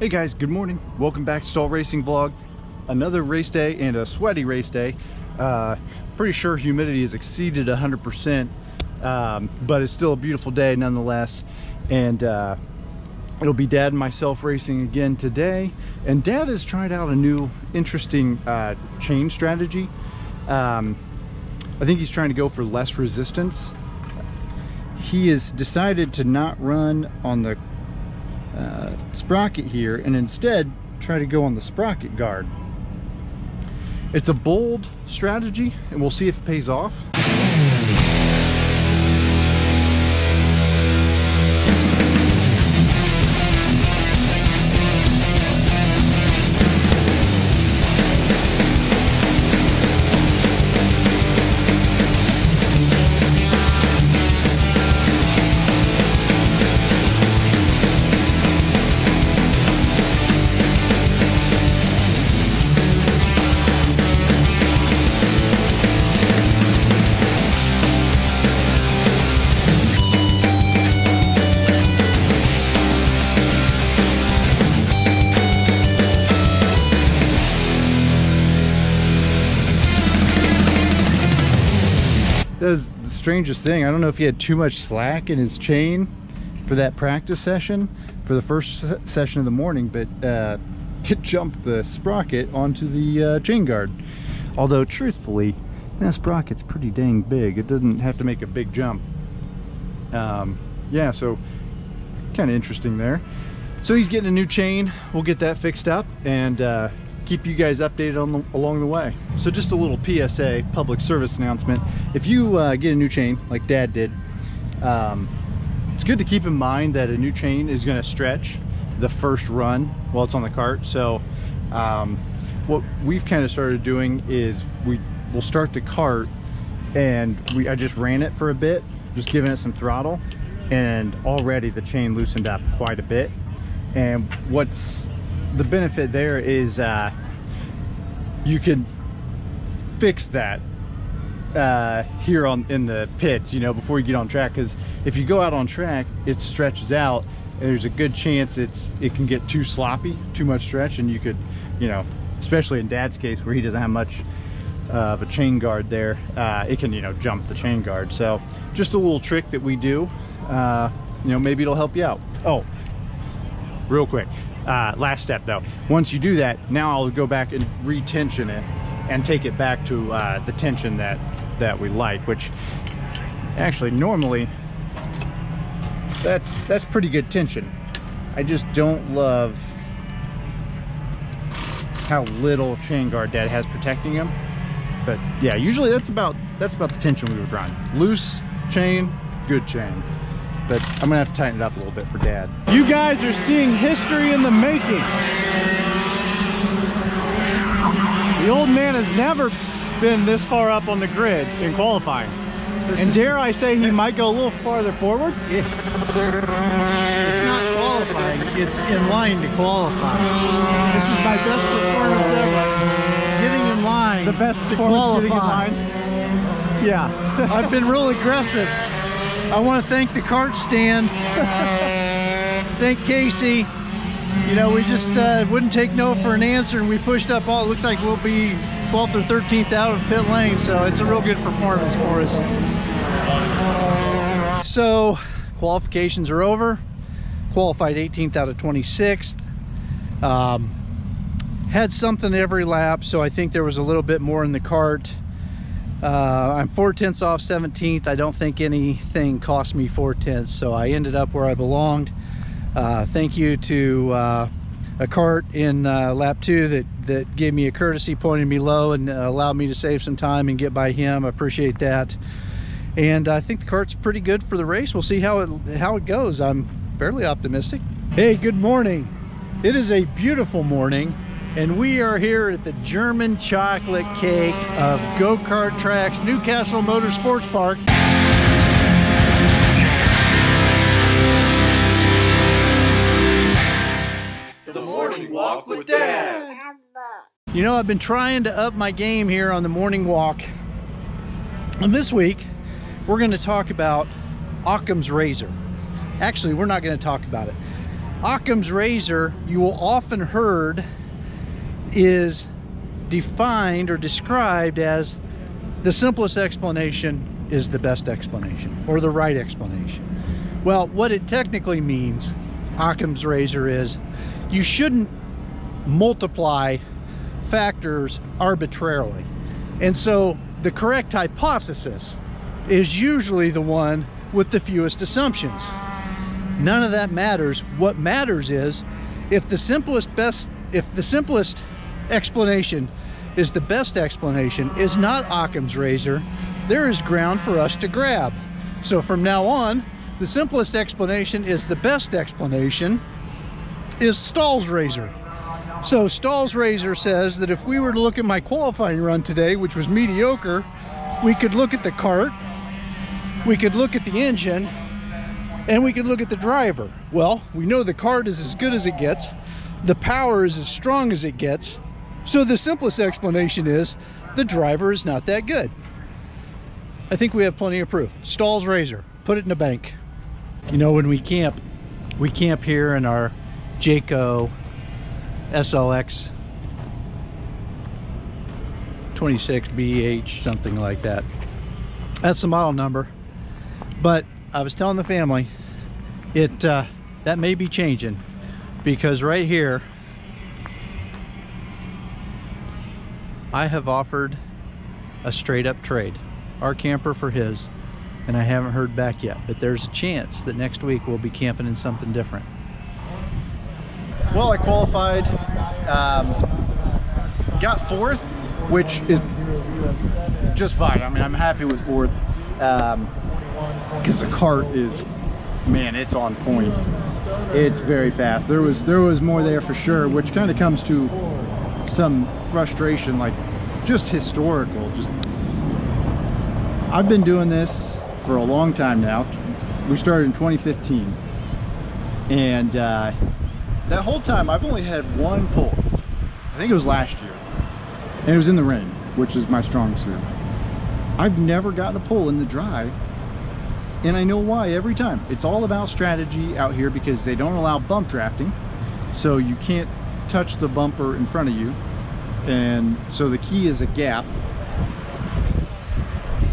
Hey guys, good morning. Welcome back to Stahl Racing Vlog. Another race day and a sweaty race day. Uh, pretty sure humidity has exceeded 100%, um, but it's still a beautiful day nonetheless. And uh, it'll be Dad and myself racing again today. And Dad has tried out a new interesting uh, chain strategy. Um, I think he's trying to go for less resistance. He has decided to not run on the uh, sprocket here and instead try to go on the sprocket guard. It's a bold strategy and we'll see if it pays off. That was the strangest thing. I don't know if he had too much slack in his chain for that practice session for the first session of the morning, but uh, it jumped the sprocket onto the uh, chain guard. Although truthfully, that sprocket's pretty dang big. It doesn't have to make a big jump. Um, yeah, so kind of interesting there. So he's getting a new chain. We'll get that fixed up and uh, keep you guys updated on the, along the way. So just a little PSA, public service announcement. If you uh, get a new chain, like Dad did, um, it's good to keep in mind that a new chain is going to stretch the first run while it's on the cart. So um, what we've kind of started doing is we will start the cart and we I just ran it for a bit, just giving it some throttle, and already the chain loosened up quite a bit. And what's the benefit there is uh, you can fix that uh, here on in the pits, you know, before you get on track. Because if you go out on track, it stretches out. And there's a good chance it's it can get too sloppy, too much stretch, and you could, you know, especially in Dad's case where he doesn't have much uh, of a chain guard there, uh, it can you know jump the chain guard. So just a little trick that we do. Uh, you know, maybe it'll help you out. Oh, real quick uh, last step though. Once you do that now I'll go back and retension it and take it back to uh, the tension that that we like which actually normally that's that's pretty good tension. I just don't love how little chain guard dad has protecting him. But yeah usually that's about that's about the tension we would run. Loose chain good chain but I'm gonna have to tighten it up a little bit for dad. You guys are seeing history in the making. The old man has never been this far up on the grid in qualifying. This and dare I say he might go a little farther forward? It's not qualifying, it's in line to qualify. This is my best performance ever. Getting in line The best to performance getting in qualify. line? Yeah. I've been real aggressive. I want to thank the cart stand. thank Kacy. You know, we just uh, wouldn't take no for an answer and we pushed up all, it looks like we'll be 12th or 13th out of pit lane. So it's a real good performance for us. So qualifications are over. Qualified 18th out of 26th. Um, had something every lap, so I think there was a little bit more in the cart. Uh, I'm four tenths off 17th. I don't think anything cost me four tenths, so I ended up where I belonged. Uh, thank you to uh, a cart in uh, lap two that, that gave me a courtesy, pointed me low and uh, allowed me to save some time and get by him. I appreciate that. And I think the cart's pretty good for the race. We'll see how it, how it goes. I'm fairly optimistic. Hey, good morning. It is a beautiful morning and we are here at the German chocolate cake of go-kart tracks New Castle Motor Sports Park. The morning walk with Dad. You know, I've been trying to up my game here on the morning walk. And this week, we're going to talk about Occam's razor. Actually, we're not going to talk about it. Occam's razor, you will often heard, is defined or described as the simplest explanation is the best explanation or the right explanation. Well, what it technically means, Occam's razor, is you shouldn't multiply factors arbitrarily. And so the correct hypothesis is usually the one with the fewest assumptions. None of that matters. What matters is if the simplest best if the simplest explanation is the best explanation is not Occam's razor, there is ground for us to grab. So from now on, the simplest explanation is the best explanation is Stahl's razor. So Stahl's razor says that if we were to look at my qualifying run today, which was mediocre, we could look at the cart, we could look at the engine, and we could look at the driver. Well, we know the cart is as good as it gets, the power is as strong as it gets, so the simplest explanation is the driver is not that good. I think we have plenty of proof. Stahl's razor, put it in the bank. You know, when we camp, we camp here in our Jayco SLX 26BH, something like that. That's the model number. But I was telling the family, it uh, that may be changing because right here, I have offered a straight up trade. Our camper for his, and I haven't heard back yet. But there's a chance that next week we'll be camping in something different. Well, I qualified, um, got fourth, which is just fine. I mean, I'm happy with fourth because um, the cart is, man, it's on point. It's very fast. There was there was more there for sure, which kind of comes to some frustration, like just historical. Just I've been doing this for a long time now. We started in 2015, and. Uh, that whole time I've only had one pull. I think it was last year. And it was in the rain, which is my strong suit. I've never gotten a pull in the dry. And I know why every time. It's all about strategy out here because they don't allow bump drafting. So you can't touch the bumper in front of you. And so the key is a gap.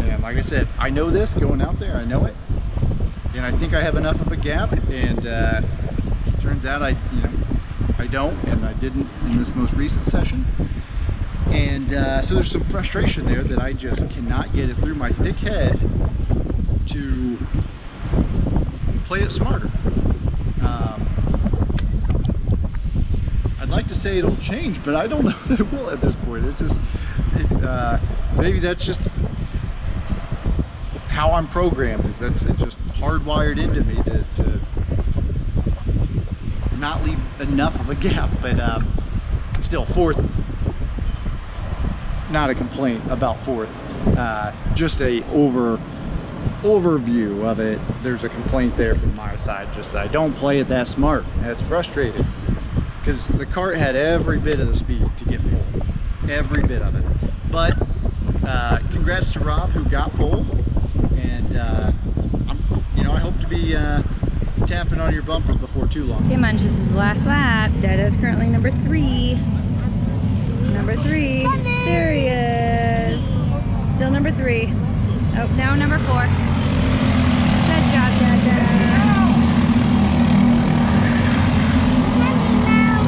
And like I said, I know this going out there. I know it. And I think I have enough of a gap. And uh, turns out I, you know, I don't, and I didn't in this most recent session. And uh, so there's some frustration there that I just cannot get it through my thick head to play it smarter. Um, like to say it'll change, but I don't know that it will at this point. It's just, it, uh, maybe that's just how I'm programmed. Is it's just hardwired into me to, to not leave enough of a gap, but um, still fourth. Not a complaint about fourth. Uh, just a over overview of it. There's a complaint there from my side. Just I don't play it that smart. That's frustrating because the cart had every bit of the speed to get pulled, every bit of it. But uh, congrats to Rob who got pulled, and uh, you know I hope to be uh, tapping on your bumper before too long. Okay, Munch, this is the last lap. Dada's currently number three. Number three. There he is. Still number three. Oh, now number four. Good job, Dada.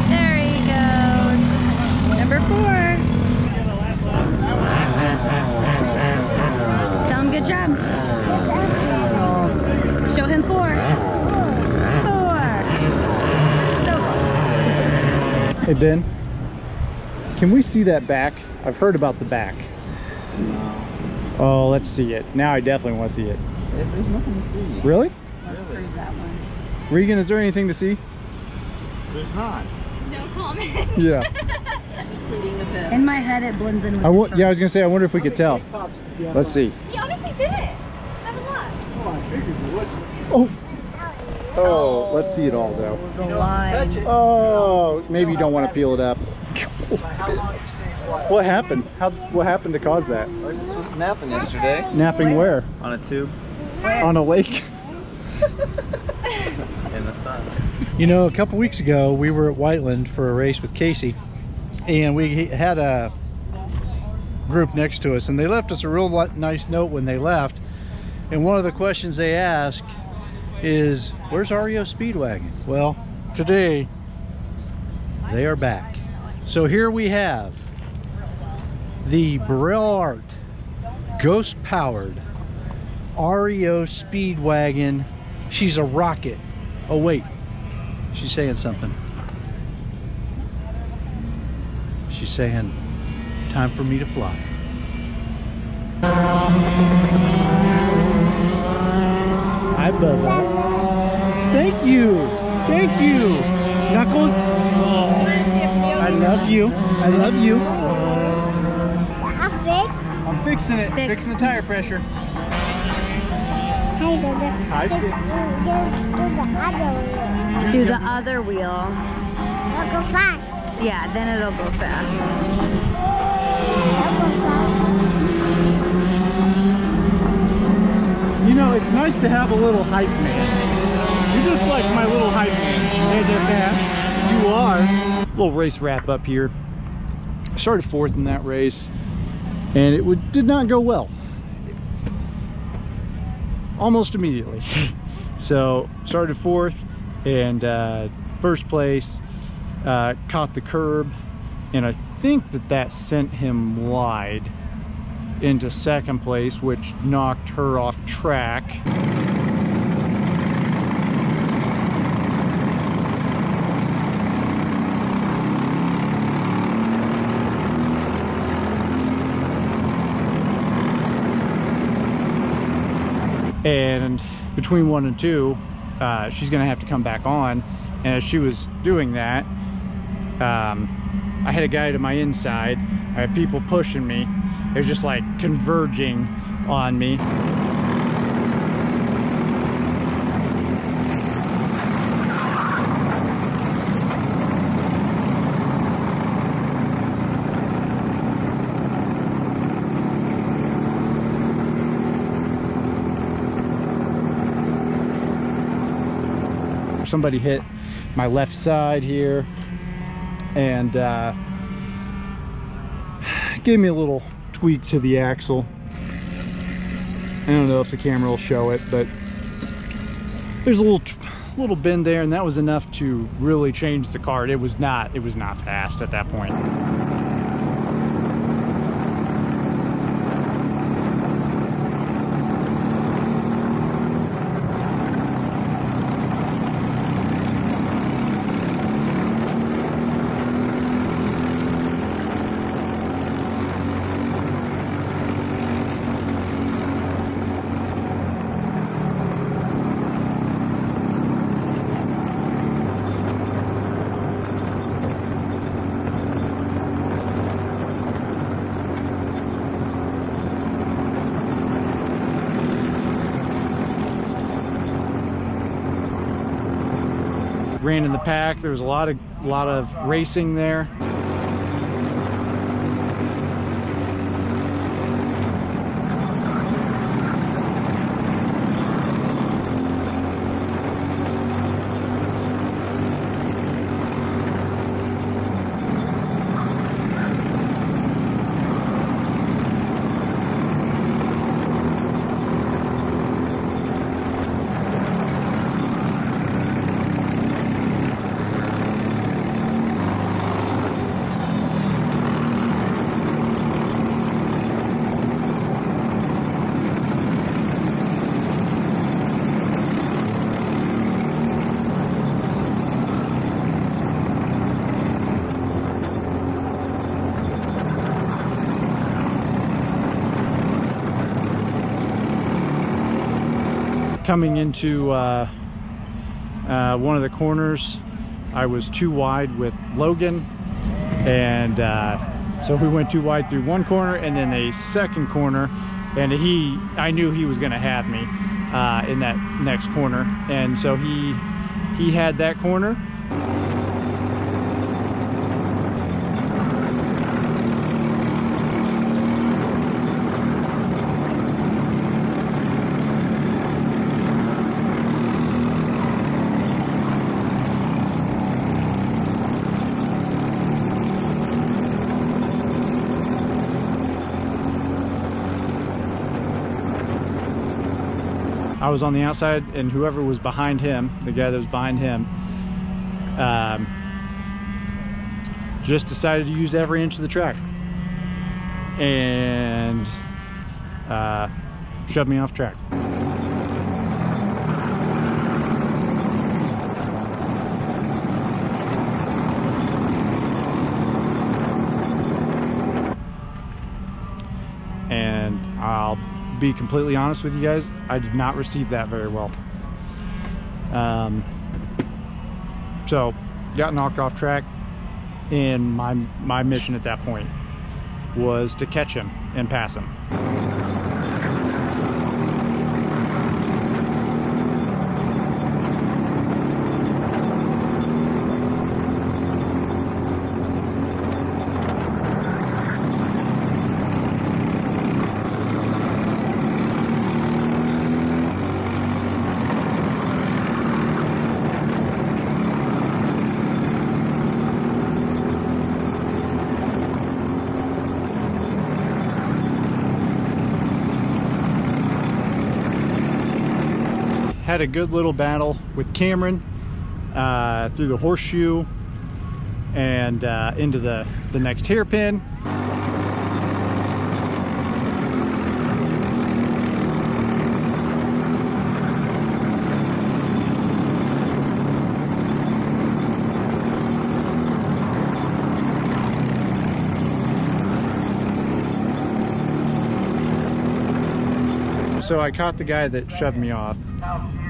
There he goes. Number four. Tell him good job. Show him four. Hey Ben, can we see that back? I've heard about the back. Oh, let's see it. Now I definitely want to see it. There's nothing to see. Really? Let's that one. Regan, is there anything to see? There's not. No comment. Yeah. In my head, it blends in with I the yeah, I was gonna say, I wonder if we could tell. Let's see. He honestly did it. Have a look. Oh, I figured you would. Oh. Oh, let's see it all though. The line. Oh, maybe you don't want to peel it up. How long it stays white? What happened? How? What happened to cause that? I just was napping yesterday Napping where? on a tube On a lake? in the sun. You know, a couple weeks ago, we were at Whiteland for a race with Kacy, and we had a group next to us, and they left us a real nice note when they left. And one of the questions they asked is, Where's REO Speedwagon? Well, today, they are back. So here we have the Birel Art ghost powered REO Speedwagon. She's a rocket. Oh, wait. She's saying something. She's saying, time for me to fly. Hi, Bubba. Thank you. Thank you. Knuckles. Oh, I love you. I love you. I'm fixing it. Fix. Fixing the tire pressure. Hi, Vic. Do the other wheel. Go fast. Yeah, then it'll go fast. Go fast. You know, it's nice to have a little hype man. You're just like my little hype man. There. You are. Little race wrap up here. I started fourth in that race, and it would, did not go well. Almost immediately. so started fourth, and uh, first place uh, caught the curb, and I think that that sent him wide into second place, which knocked her off track. and between one and two uh, she's gonna have to come back on. And as she was doing that um, I had a guy to my inside. I had people pushing me it was just like converging on me. Somebody hit my left side here and uh, gave me a little tweak to the axle. I don't know if the camera will show it, but there's a little little bend there and that was enough to really change the cart. It was not it was not fast at that point. Ran in the pack. There was a lot of lot of racing there. Coming into uh, uh, one of the corners, I was too wide with Logan, and uh, so we went too wide through one corner, and then a second corner, and he, I knew he was going to have me uh, in that next corner, and so he he had that corner. I was on the outside, and whoever was behind him, the guy that was behind him, um, just decided to use every inch of the track and uh, shoved me off track. And I'll be completely honest with you guys, I did not receive that very well. Um, so, got knocked off track, and my my mission at that point was to catch him and pass him. Had a good little battle with Cameron uh, through the horseshoe and uh, into the, the next hairpin. So I caught the guy that shoved me off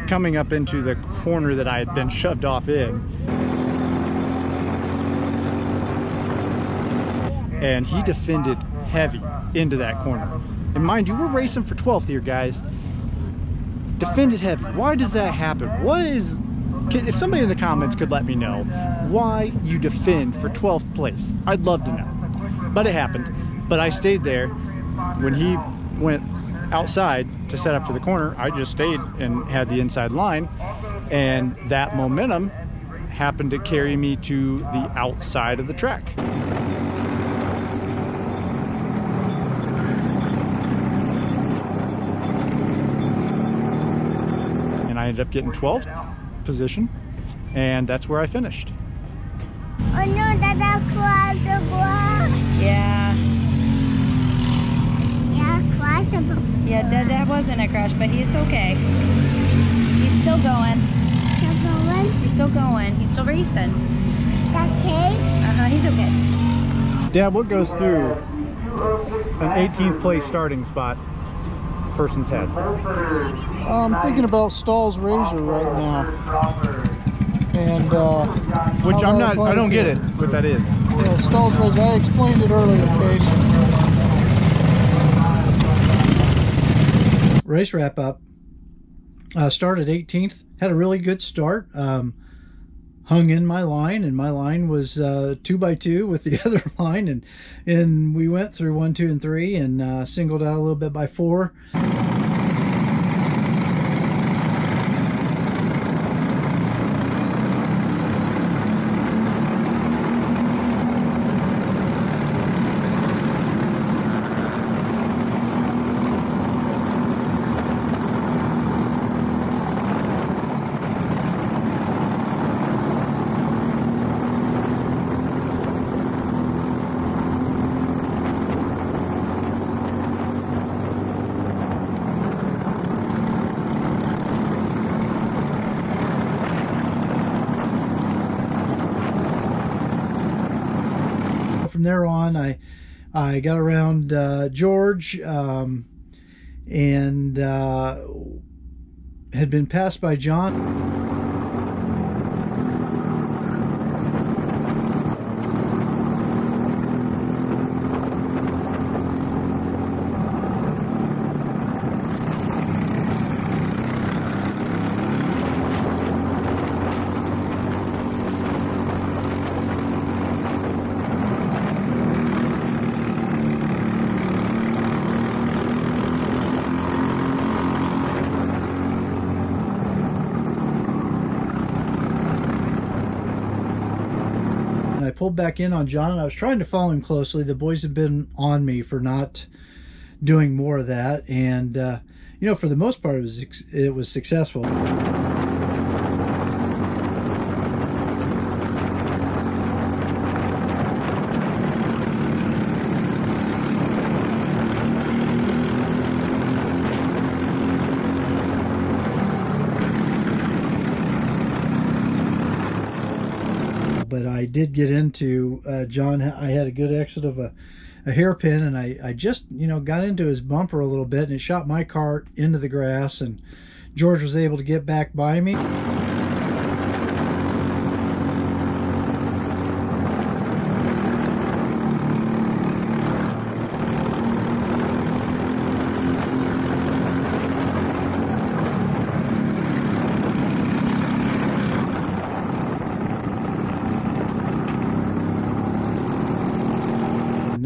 coming up into the corner that I had been shoved off in. And he defended heavy into that corner. And mind you, we're racing for 12th here, guys. Defended heavy. Why does that happen? What is... If somebody in the comments could let me know why you defend for 12th place, I'd love to know. But it happened. But I stayed there when he went outside to set up for the corner, I just stayed and had the inside line. And that momentum happened to carry me to the outside of the track. And I ended up getting 12th position, and that's where I finished. Oh no, Dada crossed the block. Yeah. Dad, crossed the block. Yeah, that, that wasn't a crash, but he's okay. He's still going. The going. He's still going. He's still racing. The cake. Uh-huh, he's okay. Dad, what goes through an 18th place starting spot person's head? I'm thinking about Stahl's Razor right now. And, uh... Which I'm not, I don't get it, here. what that is. Yeah, Stahl's Razor. I explained it earlier, Case. Race wrap up. Uh, started 18th. Had a really good start. Um, hung in my line, and my line was uh, two by two with the other line, and and we went through one, two, and three, and uh, singled out a little bit by four. There on, I I got around uh, George um, and uh, had been passed by John. Pulled back in on John and I was trying to follow him closely. The boys have been on me for not doing more of that and uh, you know, for the most part, it was it was successful. but I did get into uh, John. I had a good exit of a, a hairpin, and I, I just you know got into his bumper a little bit, and it shot my car into the grass, and George was able to get back by me.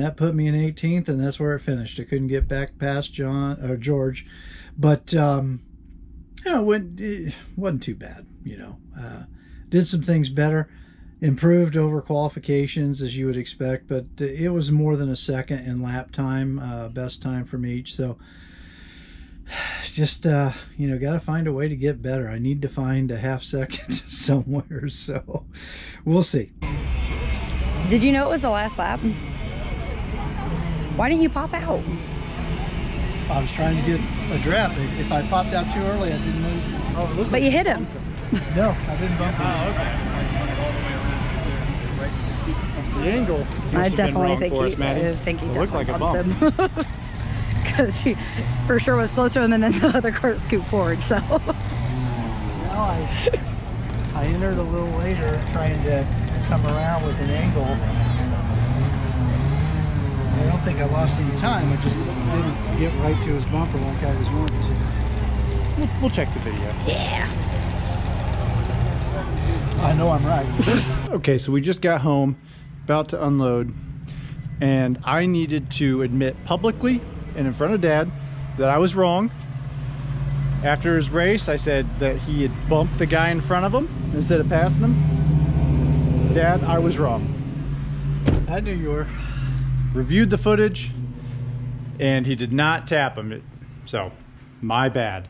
That put me in 18th and that's where it finished. I couldn't get back past john or george. But um you know it, went, it wasn't too bad you know. Uh, did some things better improved over qualifications as you would expect but it was more than a second in lap time uh, best time from each. So just uh you know got to find a way to get better. I need to find a half second somewhere so we'll see. Did you know it was the last lap? Why didn't you pop out? I was trying to get a draft. If I popped out too early, I didn't know. Oh, it looked But you hit him. No, I didn't bump him. Oh, the angle. I definitely think he, I uh, think he It looked like a definitely bumped him. Because he for sure was close to him and then the other car scooped forward, so. No, I, I entered a little later trying to come around with an angle. I don't think I lost any time. I just didn't get right to his bumper like I was wanting to. We'll, we'll check the video. Yeah. I know I'm right. Okay, so we just got home, about to unload, and I needed to admit publicly and in front of Dad that I was wrong. After his race, I said that he had bumped the guy in front of him instead of passing him. Dad, I was wrong. I knew you were. Reviewed the footage, and he did not tap him. So, my bad.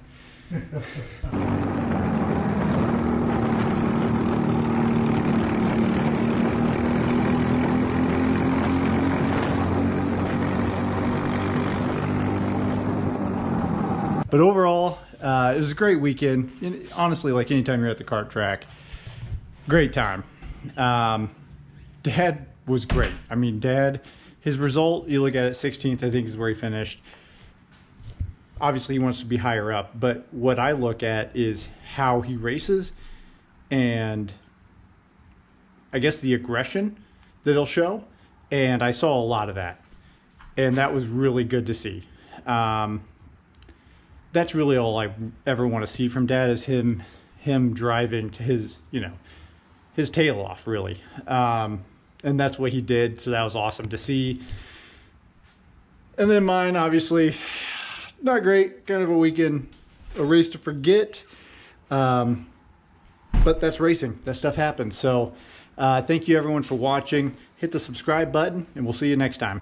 But overall, uh, it was a great weekend. And honestly, like anytime you're at the kart track, great time. Um, Dad was great. I mean, Dad, his result, you look at it, 16th, I think is where he finished. Obviously, he wants to be higher up, but what I look at is how he races and I guess the aggression that he'll show. And I saw a lot of that. And that was really good to see. Um, that's really all I ever want to see from Dad is him him driving to his you know his tail off really, um, and that's what he did. So that was awesome to see. And then mine, obviously, not great. Kind of a weekend, a race to forget. Um, but that's racing. That stuff happens. So uh, thank you everyone for watching. Hit the subscribe button, and we'll see you next time.